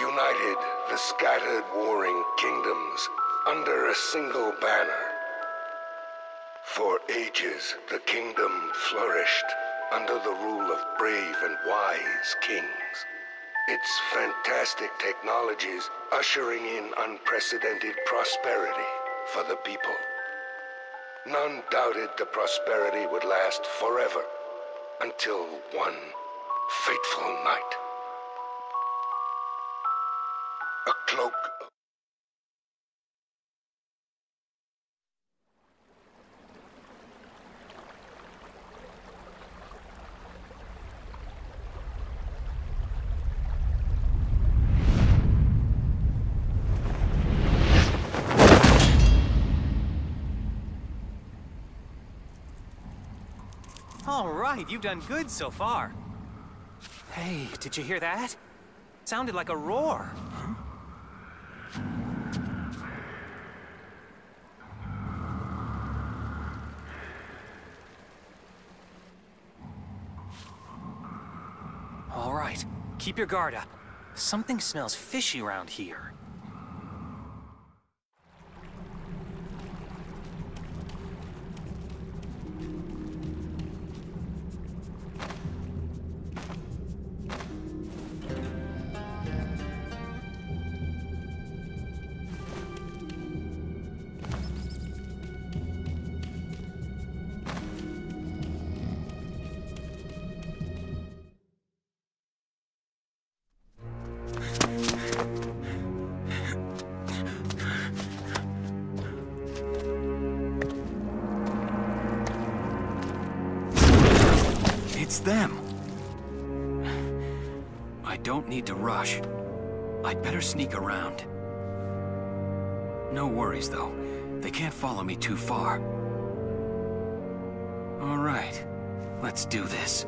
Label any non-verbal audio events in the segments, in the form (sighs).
united the scattered warring kingdoms under a single banner. For ages, the kingdom flourished under the rule of brave and wise kings. Its fantastic technologies ushering in unprecedented prosperity for the people. None doubted the prosperity would last forever until one fateful night. Cloak All right, you've done good so far. Hey, did you hear that? sounded like a roar. All right, keep your guard up. Something smells fishy around here. Them. I don't need to rush. I'd better sneak around. No worries, though. They can't follow me too far. All right. Let's do this.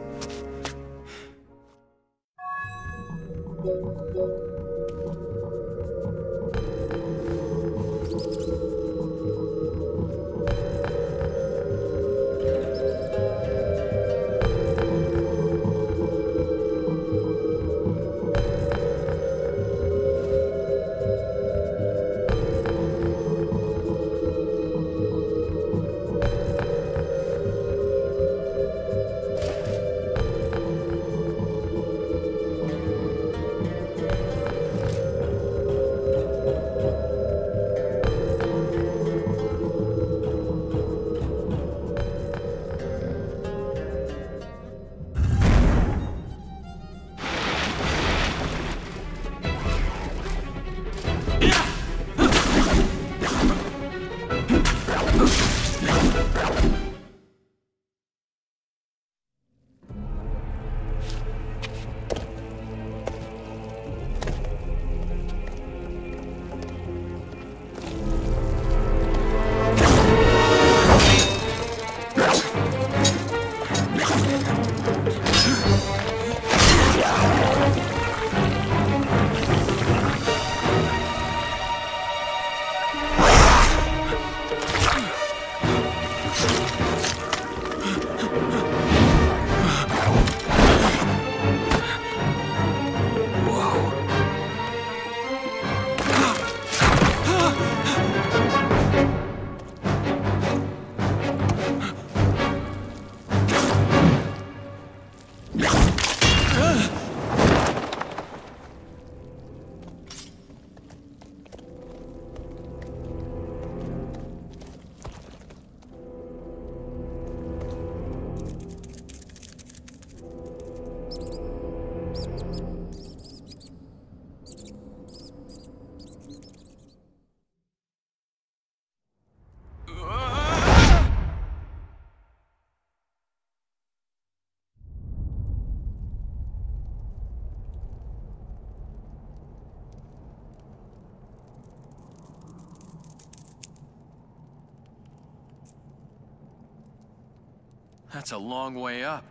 That's a long way up.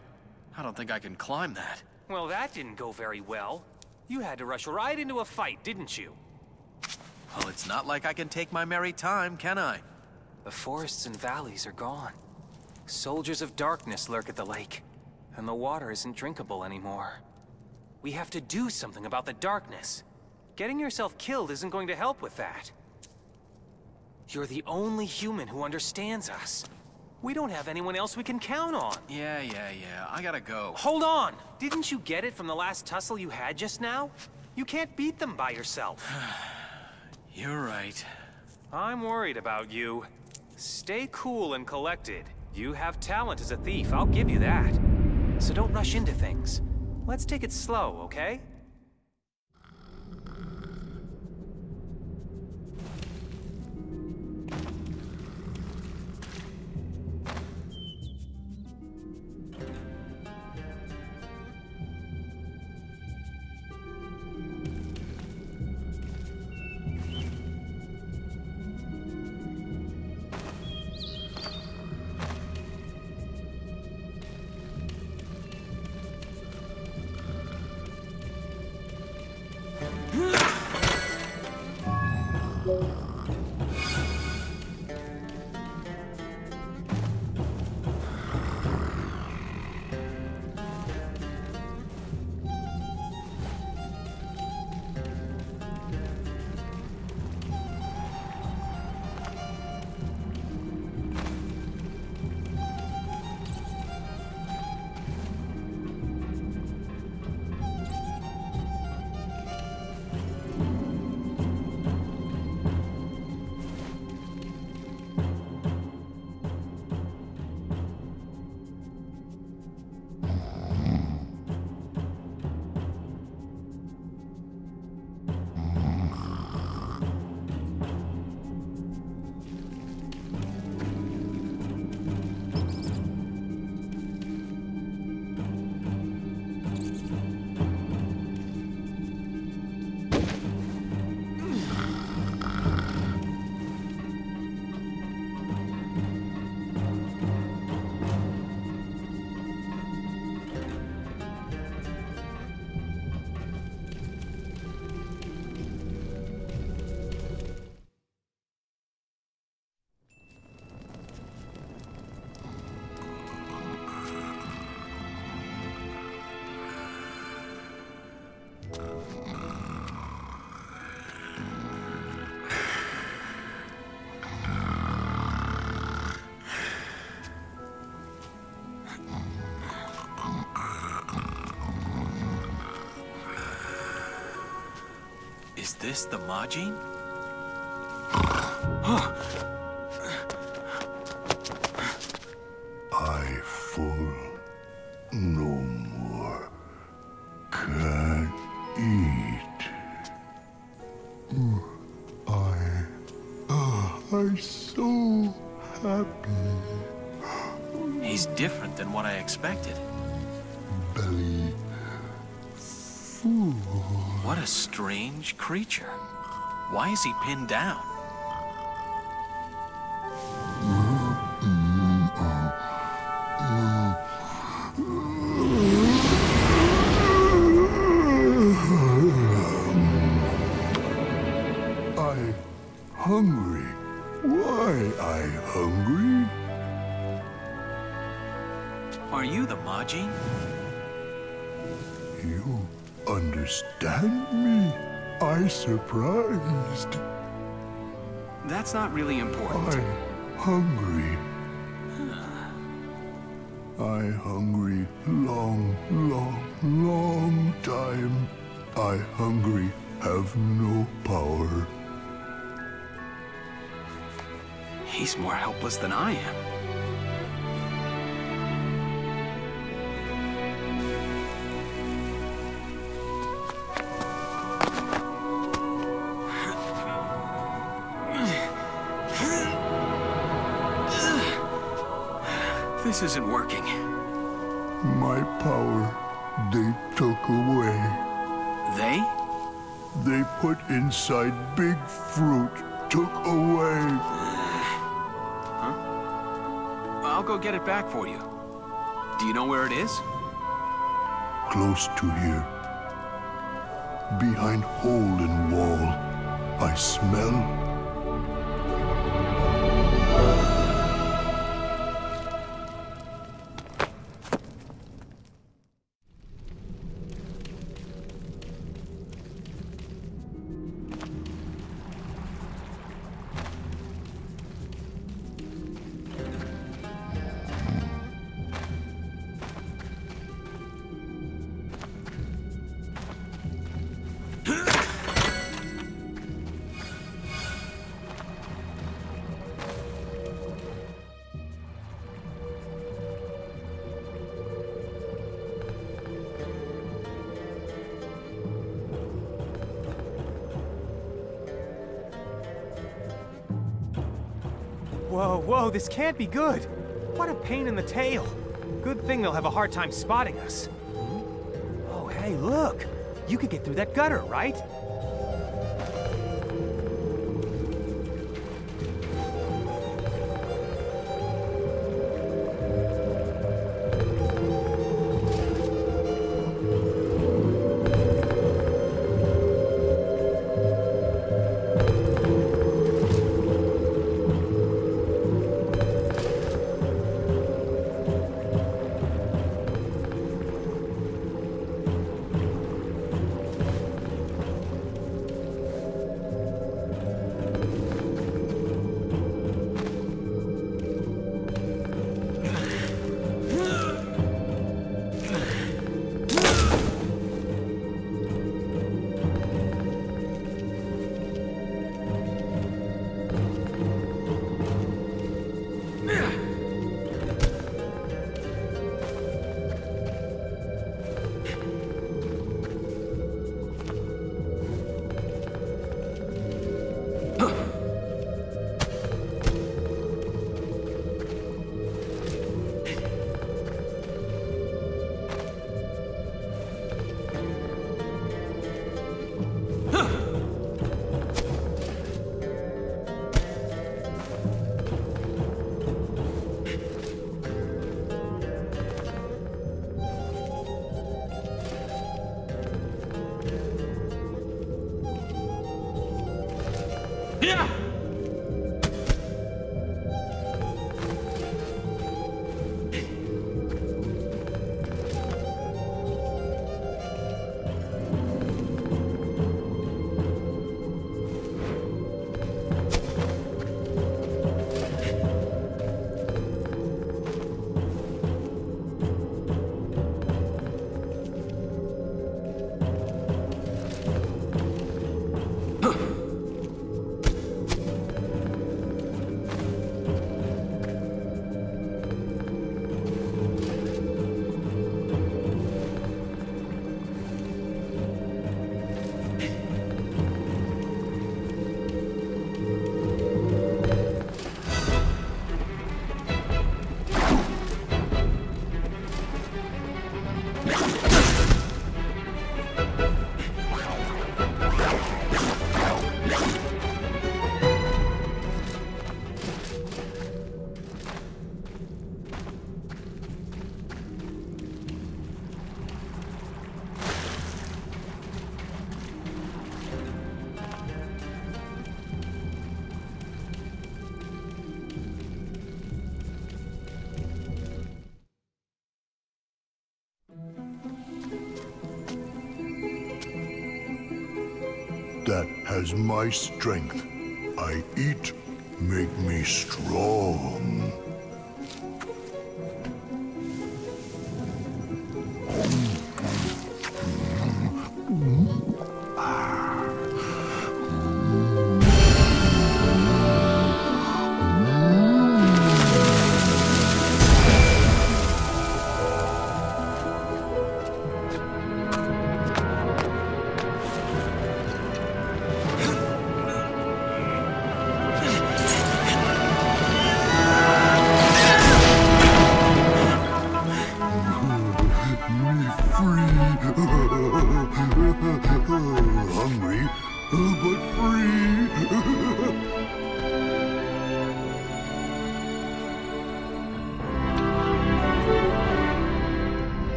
I don't think I can climb that. Well, that didn't go very well. You had to rush right into a fight, didn't you? Well, it's not like I can take my merry time, can I? The forests and valleys are gone. Soldiers of darkness lurk at the lake, and the water isn't drinkable anymore. We have to do something about the darkness. Getting yourself killed isn't going to help with that. You're the only human who understands us. We don't have anyone else we can count on. Yeah, yeah, yeah. I gotta go. Hold on! Didn't you get it from the last tussle you had just now? You can't beat them by yourself. (sighs) You're right. I'm worried about you. Stay cool and collected. You have talent as a thief, I'll give you that. So don't rush into things. Let's take it slow, okay? Is this the Majin? I (sighs) (gasps) (sighs) What a strange creature. Why is he pinned down? I hungry. Why I hungry? Are you the Majin? You understand me? I surprised. That's not really important. I hungry. I hungry long, long, long time. I hungry have no power. He's more helpless than I am. This isn't working. My power they took away. They? They put inside big fruit, took away. I'll go get it back for you. Do you know where it is? Close to here. Behind hole in wall. I smell. Whoa, this can't be good. What a pain in the tail. Good thing they'll have a hard time spotting us. Oh, hey, look. You could get through that gutter, right? 别、that has my strength. I eat, make me strong.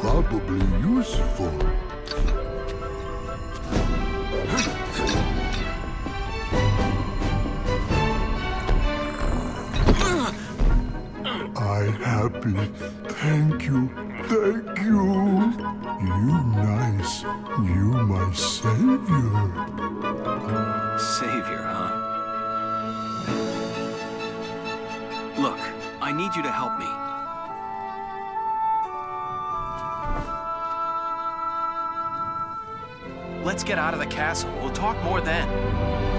Probably useful. I happy. Thank you. Thank you. You nice. You my savior. Savior, huh? Look, I need you to help me. Let's get out of the castle. We'll talk more then.